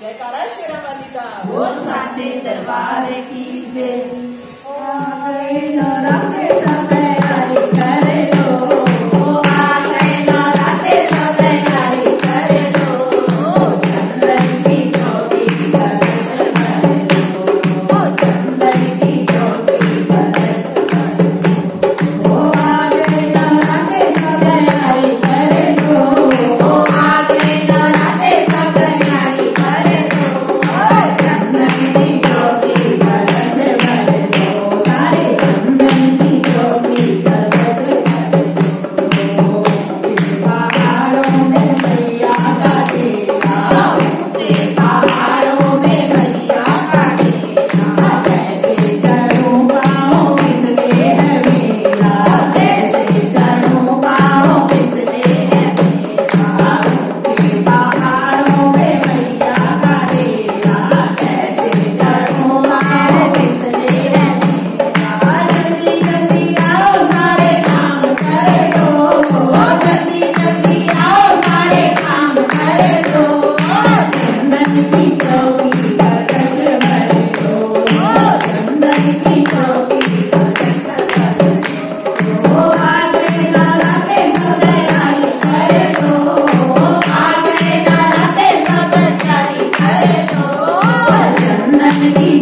जयकारा शेरावाली का। बोल साचे दरबार की जय। नवरात्रे समय।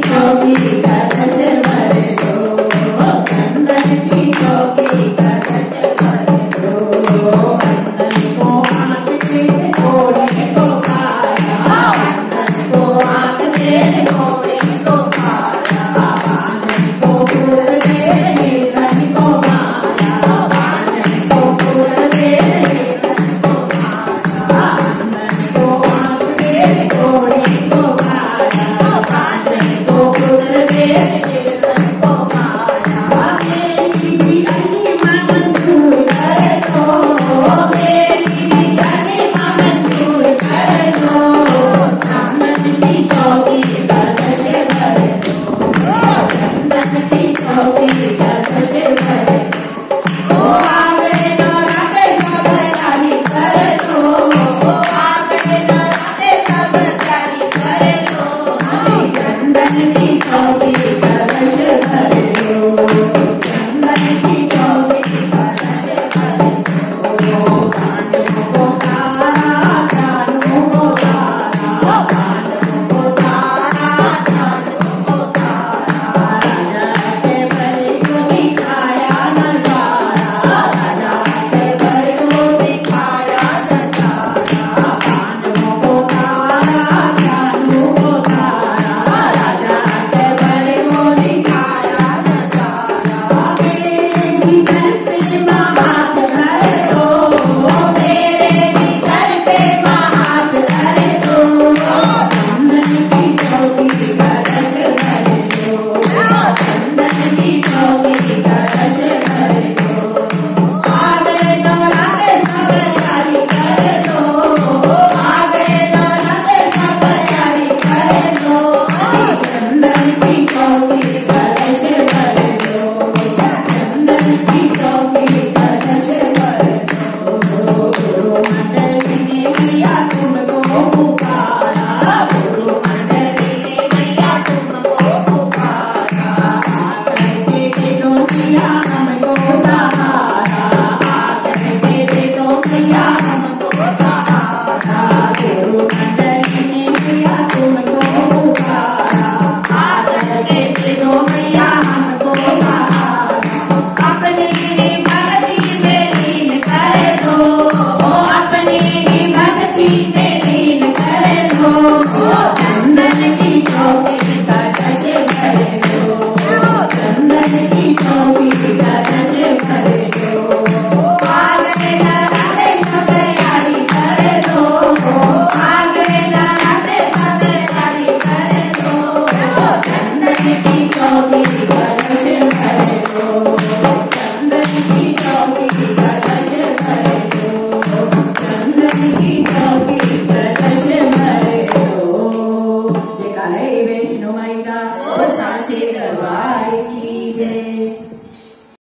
told me.